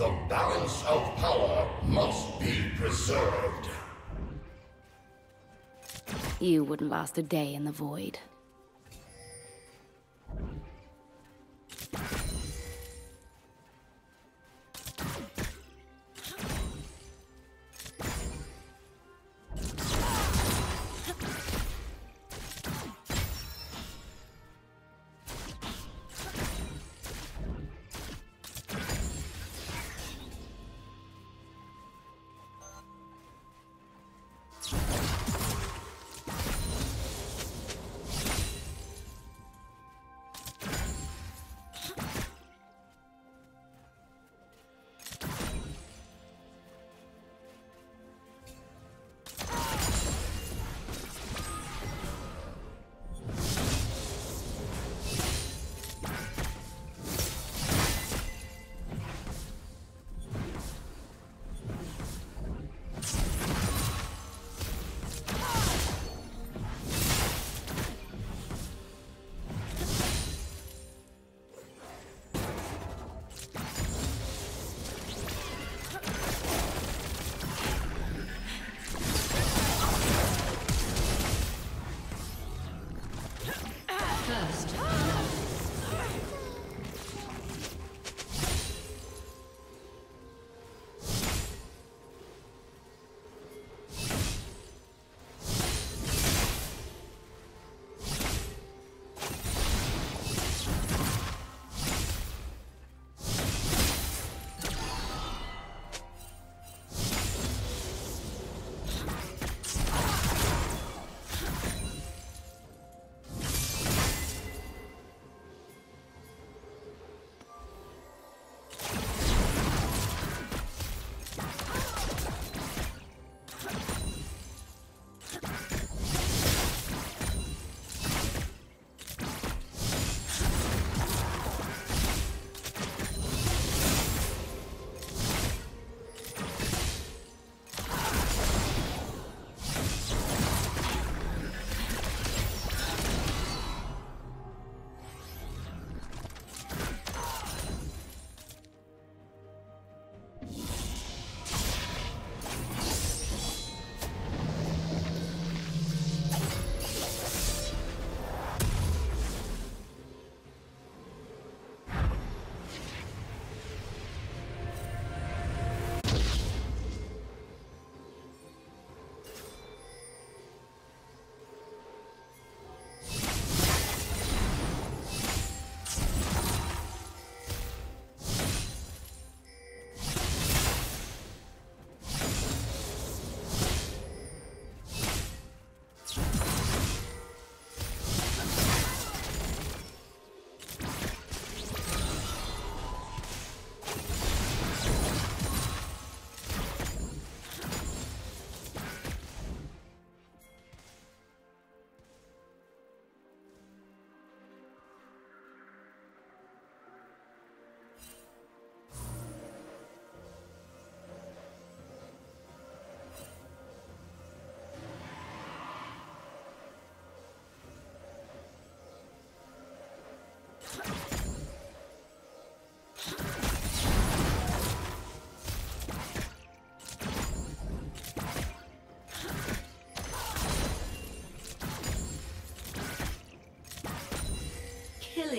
The balance of power must be preserved. You wouldn't last a day in the void.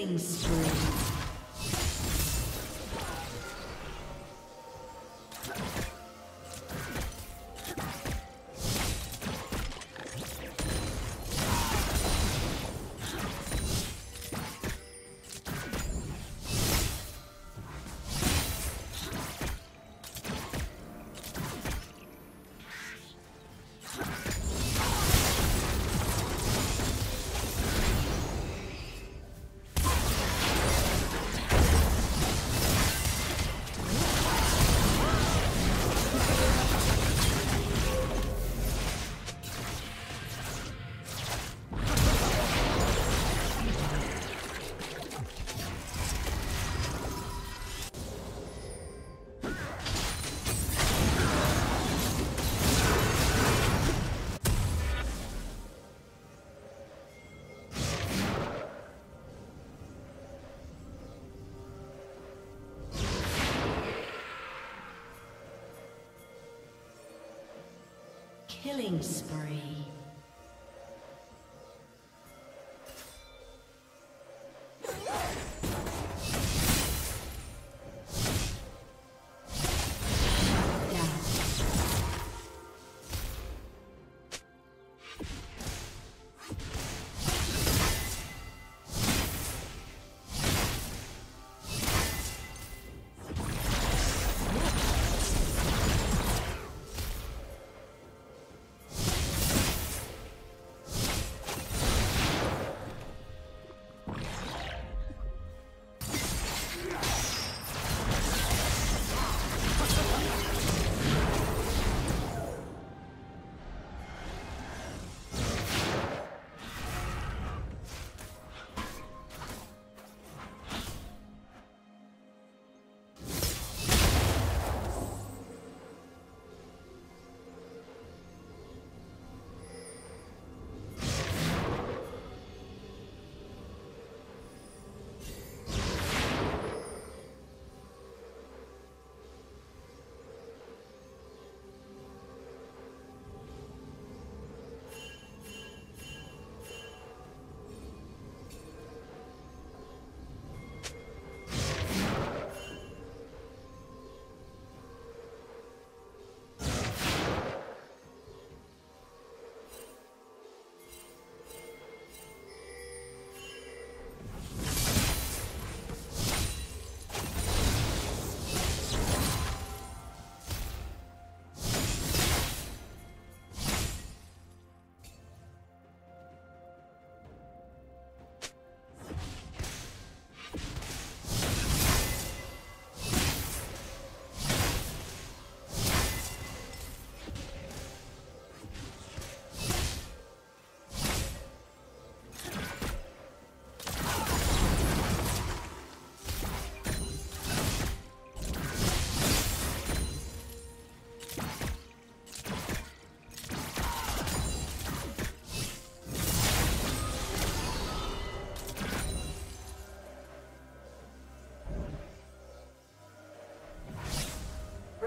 Killing spree. Killing spree.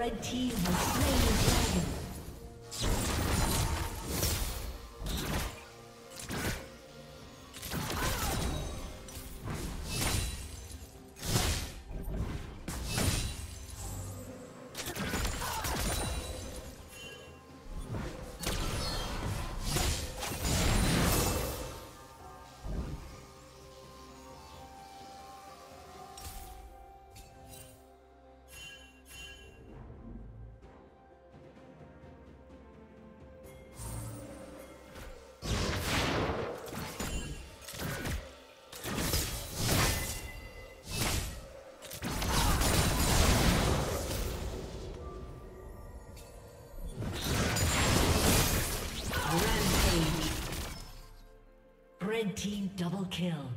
Red team has slain double kill.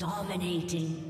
Dominating.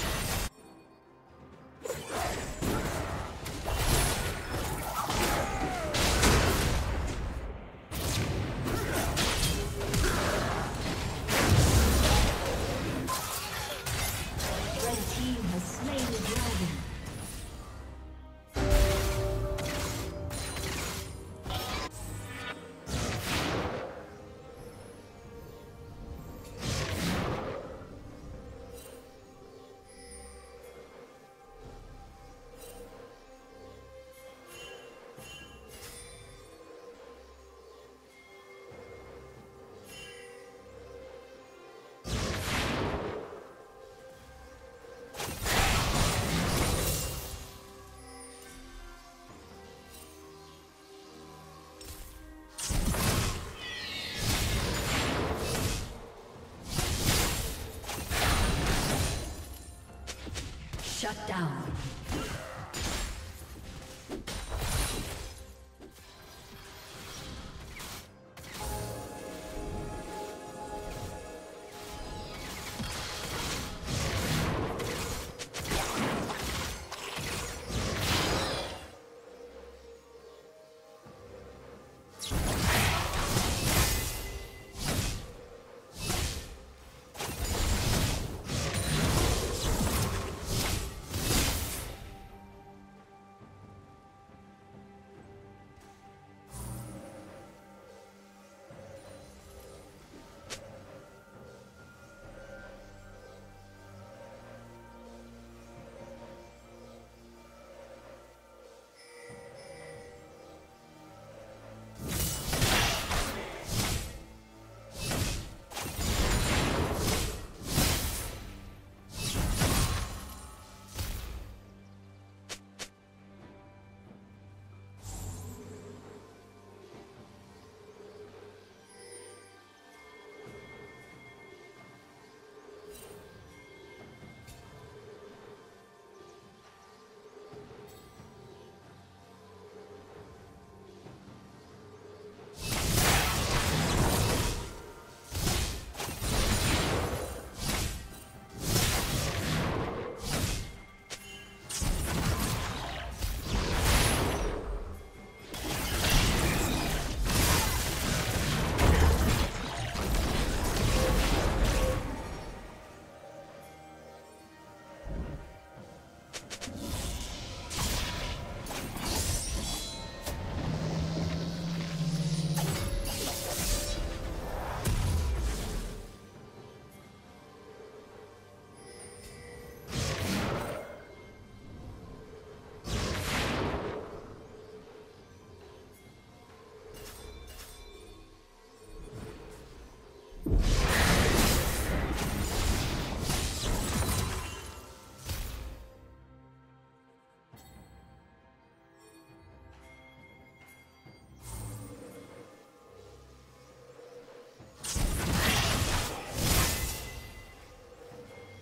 Shut down.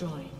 Destroyed.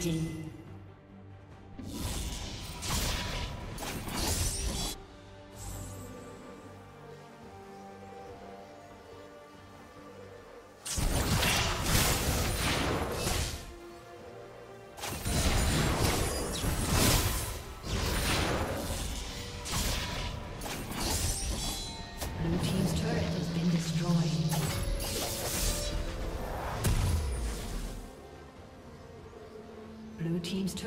Dominating.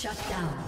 Shut down.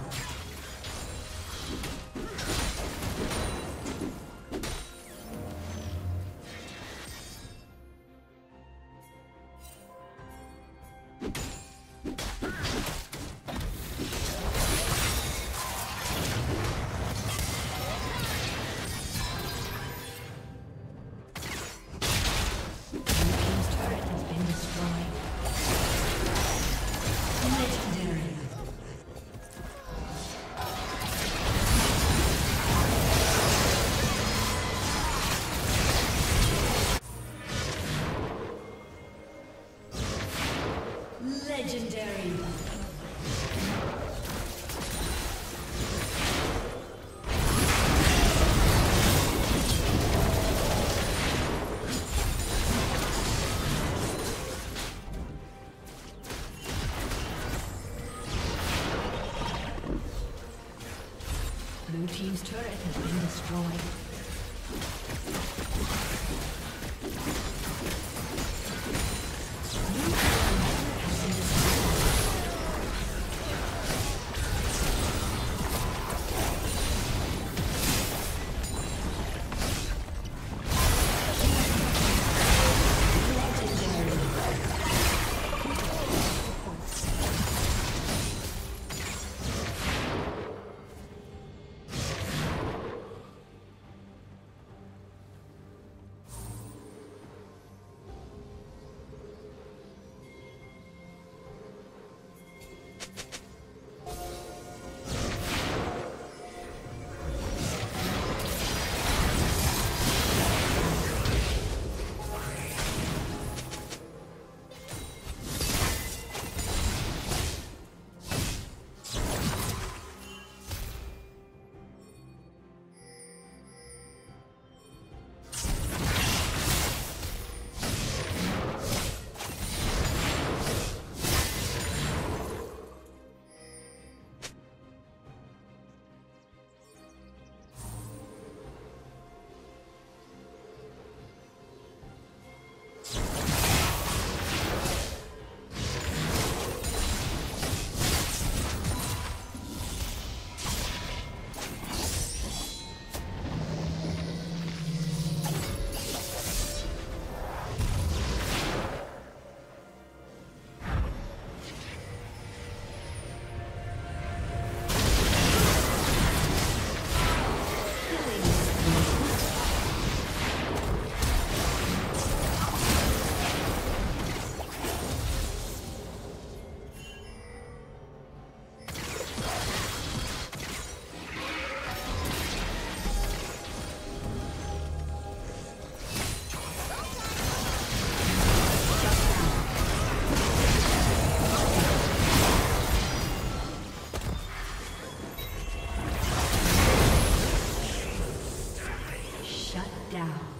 Down.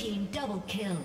Team double kill.